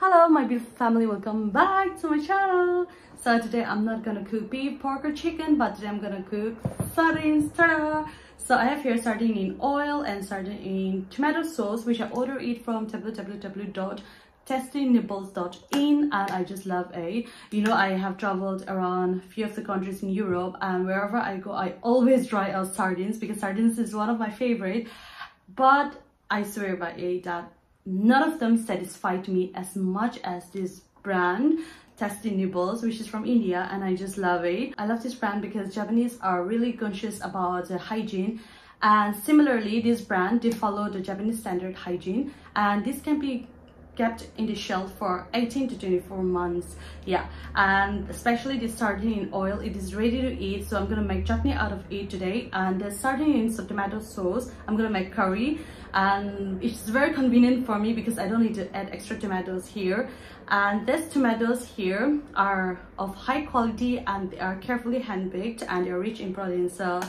Hello my beautiful family, welcome back to my channel. So today I'm not gonna cook beef, pork or chicken, but today I'm gonna cook sardines. So I have here sardine in oil and sardine in tomato sauce, which I order it from www.tastynibbles.in and I just love it. You know, I have traveled around a few of the countries in Europe and wherever I go, I always try out sardines because sardines is one of my favorite. But I swear by it that none of them satisfied me as much as this brand Tasty Nibbles, which is from India, and I just love it. I love this brand because Japanese are really conscious about the hygiene. And similarly, this brand, they follow the Japanese standard hygiene. And this can be kept in the shelf for 18 to 24 months yeah and especially the sardine in oil it is ready to eat so i'm gonna make chutney out of it today and the sardine in some tomato sauce i'm gonna make curry and it's very convenient for me because i don't need to add extra tomatoes here and these tomatoes here are of high quality and they are carefully hand baked and they're rich in protein so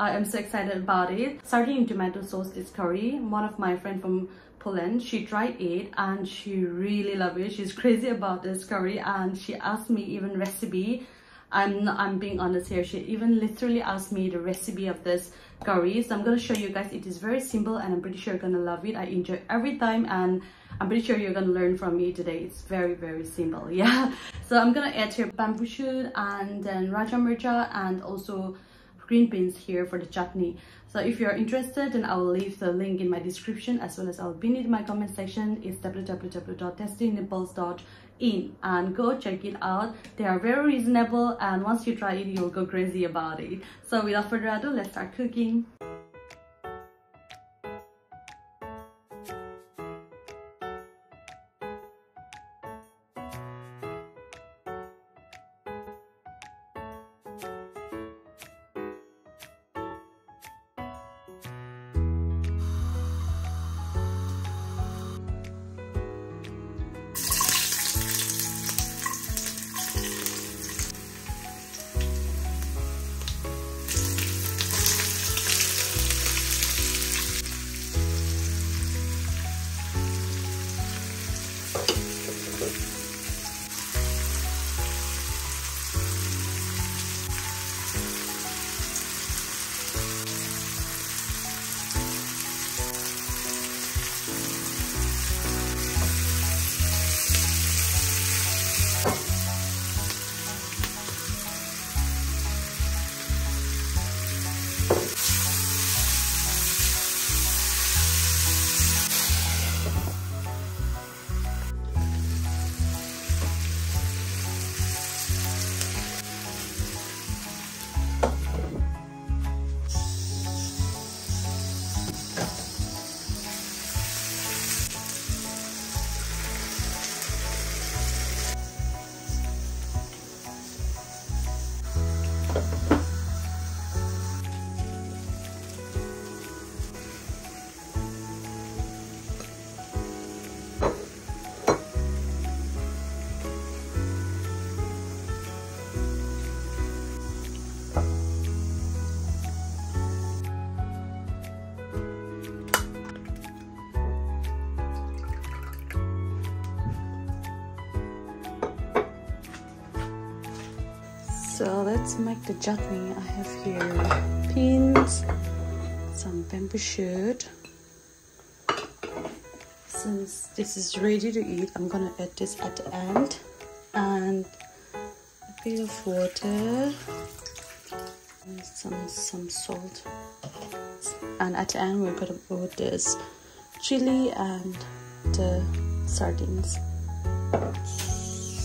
I am so excited about it. Sardine tomato sauce this curry. One of my friend from Poland, she tried it and she really loved it. She's crazy about this curry and she asked me even recipe. I'm not, I'm being honest here. She even literally asked me the recipe of this curry. So I'm gonna show you guys. It is very simple and I'm pretty sure you're gonna love it. I enjoy every time and I'm pretty sure you're gonna learn from me today. It's very, very simple. Yeah. So I'm gonna add here bamboo shoot and then raja mircha and also green beans here for the chutney. So if you're interested then i will leave the link in my description as well as i'll pin it in my comment section. It's www.tastynibbles.in and go check it out. They are very reasonable and once you try it you'll go crazy about it. So without further ado let's start cooking So let's make the chutney. I have here beans, some bamboo shoot. Since this is ready to eat, I'm gonna add this at the end and a bit of water and some some salt. And at the end, we're gonna put this chili and the sardines.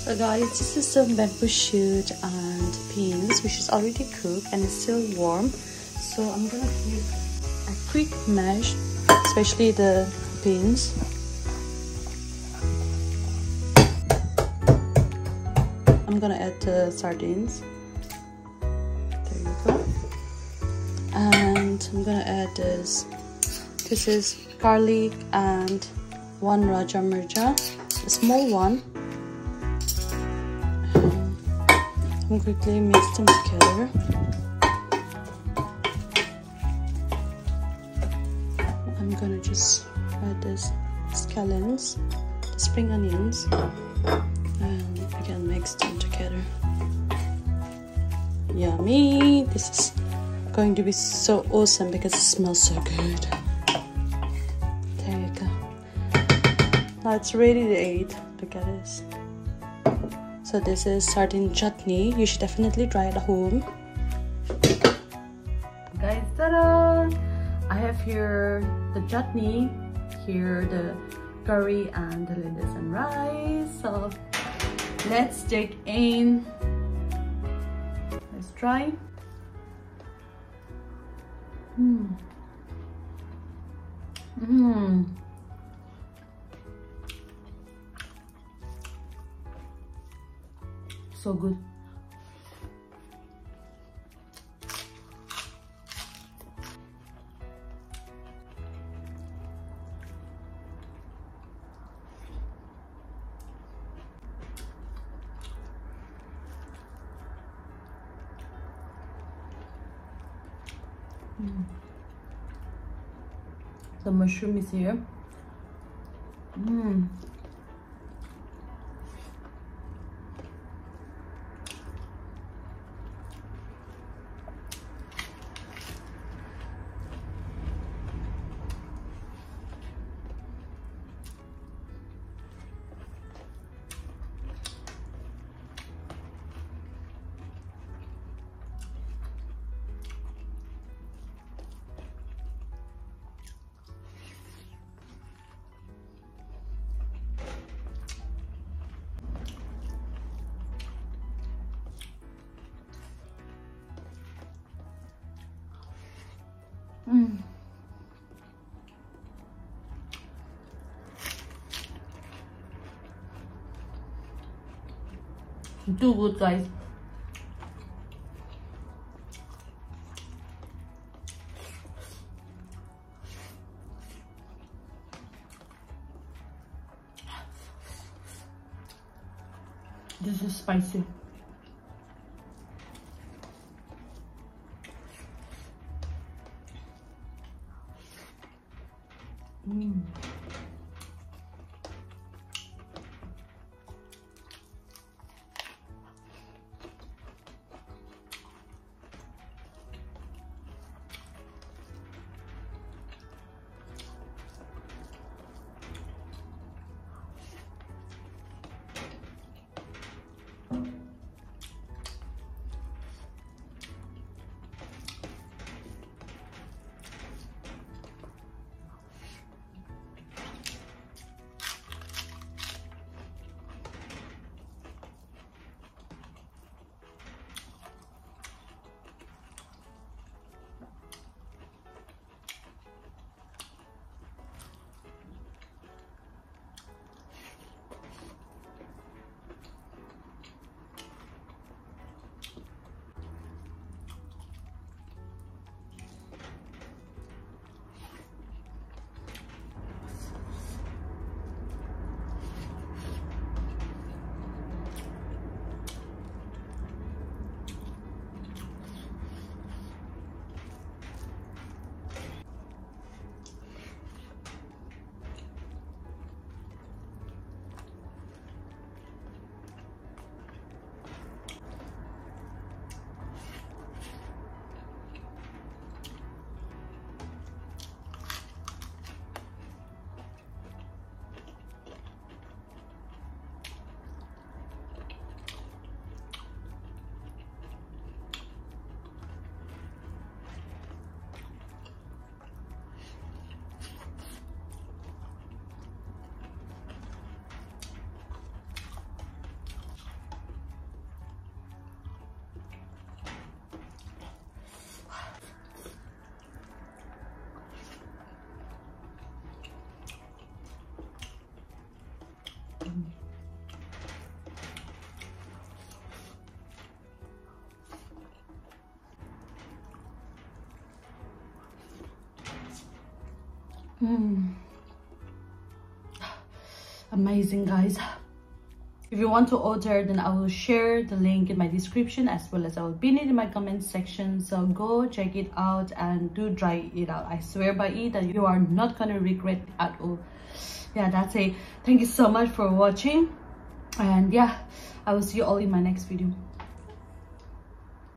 So guys, this is some bamboo shoot and beans which is already cooked and it's still warm. So I'm gonna give a quick mash, especially the beans. I'm gonna add the sardines. There you go. And I'm gonna add this. This is garlic and one Raja Mircha, a small one and quickly mix them together. I'm gonna just add this scallions the spring onions and again mix them together. Yummy! This is going to be so awesome because it smells so good. There you go. Now it's ready to eat. Look at this so this is sardine chutney. You should definitely try it at home. Guys ta-da! I have here the chutney here the curry and the lettuce and rice. So let's dig in. Let's try. Hmm. Hmm. So good. Mm. The mushroom is here. Mm. Too good, guys. This is spicy. Mm. Amazing, guys. If you want to order, then I will share the link in my description as well as I will pin it in my comment section. So go check it out and do try it out. I swear by it that you are not gonna regret at all. Yeah that's it. Thank you so much for watching. And yeah i will see you all in my next video